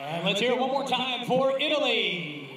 And let's hear it one more time for Italy.